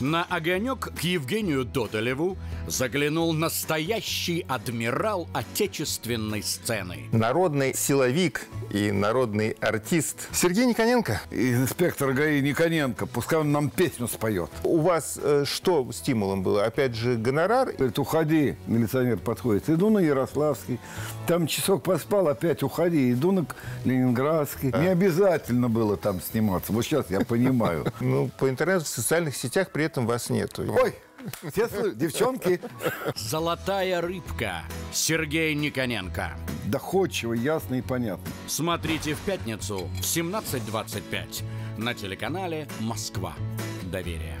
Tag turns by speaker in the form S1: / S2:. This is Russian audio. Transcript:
S1: На огонек к Евгению Додолеву заглянул настоящий адмирал отечественной сцены.
S2: Народный силовик и народный артист Сергей Никоненко.
S3: Инспектор ГАИ Никоненко, пускай он нам песню споет.
S2: У вас э, что стимулом было? Опять же, гонорар?
S3: Говорит, уходи, милиционер подходит. Иду на Ярославский. Там часок поспал, опять уходи. Иду на Ленинградский. Не обязательно было там сниматься. Вот сейчас я понимаю.
S2: Ну, по интернету, в социальных сетях при этом вас нету.
S3: Ой, все девчонки.
S1: Золотая рыбка. Сергей Никоненко.
S3: Доходчиво, ясно и понятно.
S1: Смотрите в пятницу в 17.25 на телеканале «Москва. Доверие».